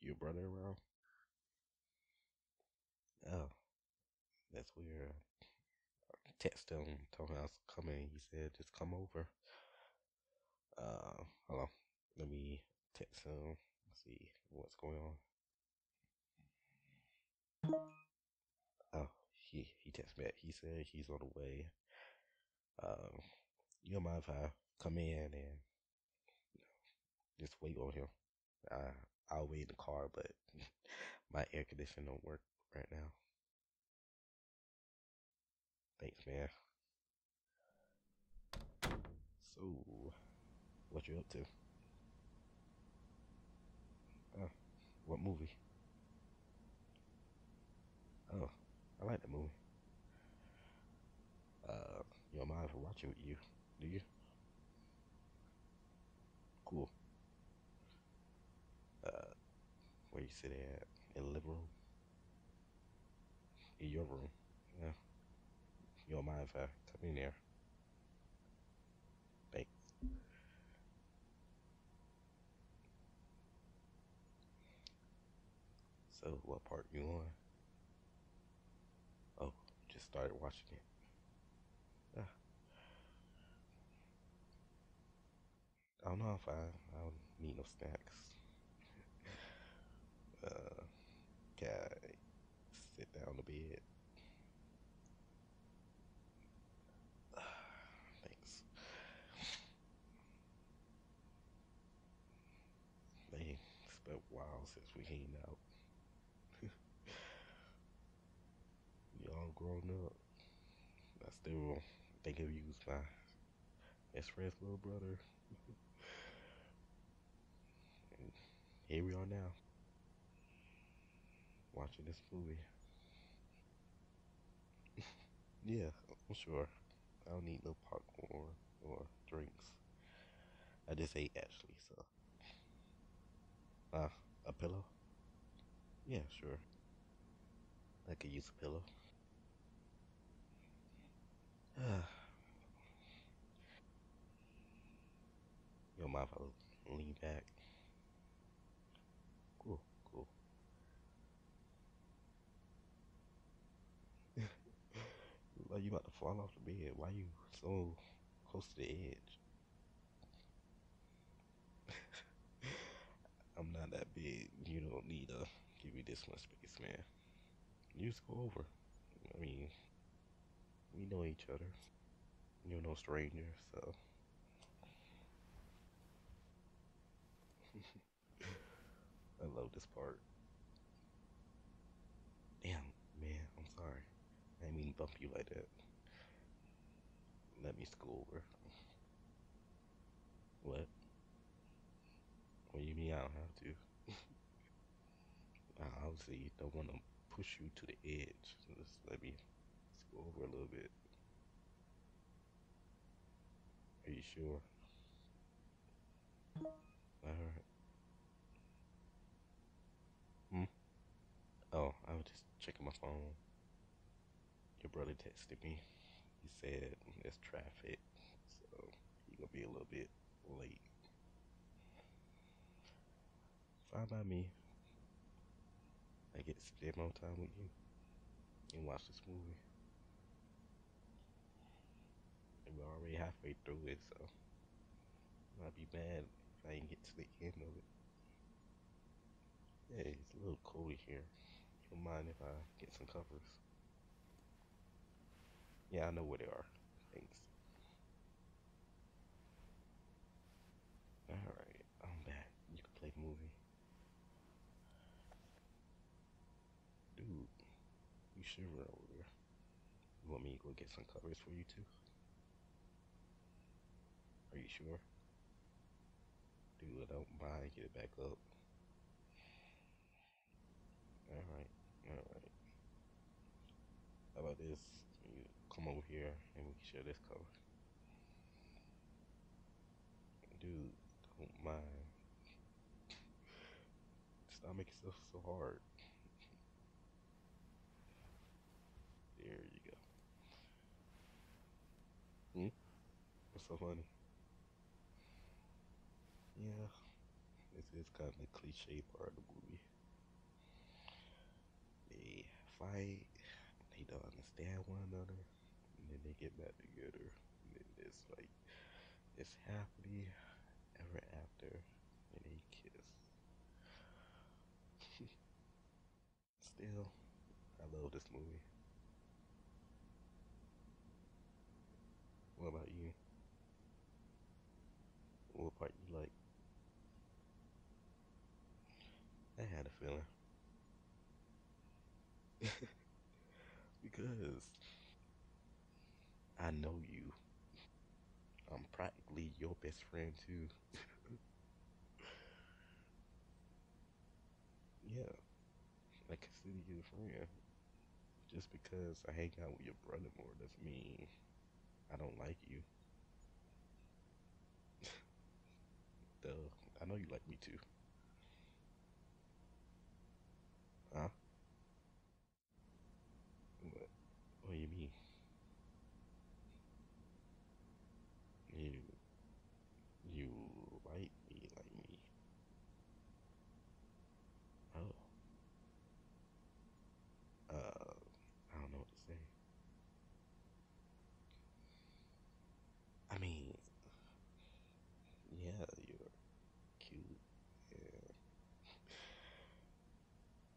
your brother around? Oh, that's weird. I texted him, told him I was coming. He said, just come over. Uh, hello. Let me text him. See what's going on. Oh, he he texted me. He said he's on the way. Um, you don't mind if I come in and just wait on him? Uh, I'll wait in the car, but my air conditioning don't work right now. Thanks, man. So, what you up to? Oh, what movie? Oh, I like that movie. Uh, you don't mind if I watch it with you, do you? Cool. Uh, where you sit at? In the living room? In your room? Yeah. You don't mind if I come in there? Thanks. So, what part you on? Oh, just started watching it. I don't know if I, I don't need no snacks. Uh, I sit down a bit? Thanks. Man, it's been a while since we hanged out. Y'all grown up. I still think of you as my best friend's little brother. here we are now. Watching this movie. yeah, I'm sure. I don't need no popcorn or drinks. I just ate actually, so. Ah, uh, a pillow? Yeah, sure. I could use a pillow. Your mouth lean back. Like you about to fall off the bed. Why you so close to the edge? I'm not that big. You don't need to give me this much space, man. You just go over. I mean, we know each other. You're no stranger, so. I love this part. Damn, man, I'm sorry. I mean bump you like that. Let me school over. What? What do you mean I don't have to? I obviously don't want to push you to the edge. Just let me go over a little bit. Are you sure? Alright. Hmm? Oh, I was just checking my phone. Brother texted me. He said there's traffic, so you're gonna be a little bit late. Fine by me. I get to spend more time with you and watch this movie. And we're already halfway through it, so I'd be mad if I didn't get to the end of it. Yeah, it's a little cold here. Don't mind if I get some covers? Yeah, I know where they are. Thanks. Alright, I'm back. You can play the movie. Dude, you shivering over there. You want me to go get some covers for you too? Are you sure? Dude, I don't mind. Get it back up. Alright, alright. How about this? Over here and we can share this cover. Dude, don't mind. Stop making stuff so hard. There you go. Hmm? What's so funny? Yeah, this is kind of the cliche part of the movie. They fight, they don't understand one another, then they get back together. And then it's like it's happily ever after, and they kiss. Still, I love this movie. What about you? What part you like? I had a feeling. because I know you. I'm practically your best friend too. yeah, I consider you a friend. Just because I hang out with your brother more doesn't mean I don't like you. Duh, I know you like me too. Huh? What? What do you mean? You you like me like me? Oh. Uh, I don't know what to say. I mean, yeah, you're cute. Yeah,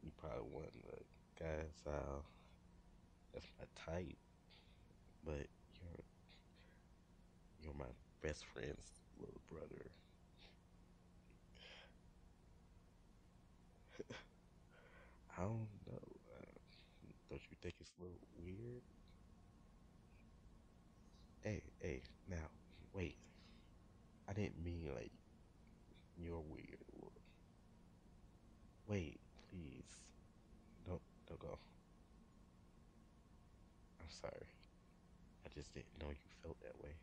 you probably want the guy style. That's my type, but you're you're my best friend's little brother. I don't know. Don't you think it's a little weird? Hey, hey, now, wait. I didn't mean like you're weird. Wait, please. Don't don't go. I'm sorry. I just didn't know you felt that way.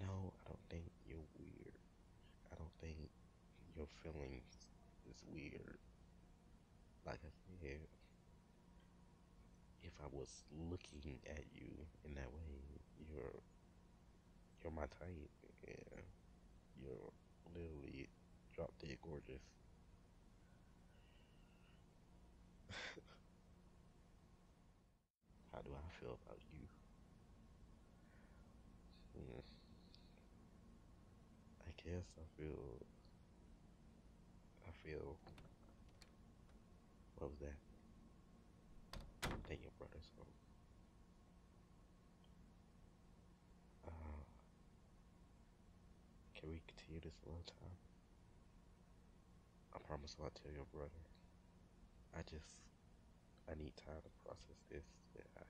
No, I don't think you're weird. I don't think your feelings is weird. Like I said, if I was looking at you in that way, you're you're my type. Yeah, you're literally drop dead gorgeous. How do I feel about you? I guess I feel. I feel. What was that? That your brother's home. Uh, can we continue this another time? I promise I'll tell your brother. I just. I need time to process this. I,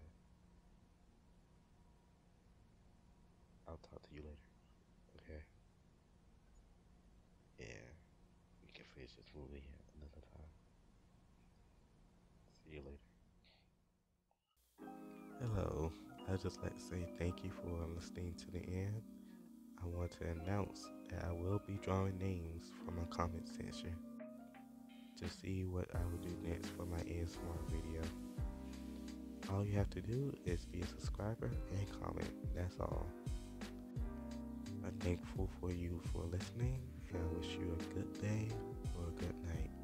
I'll talk to you later. Okay? Yeah. We can finish this movie another time. See you later. Hello. I'd just like to say thank you for listening to the end. I want to announce that I will be drawing names for my comment section to see what I will do next for my ASMR video. All you have to do is be a subscriber and comment. That's all. I'm thankful for you for listening and I wish you a good day or a good night.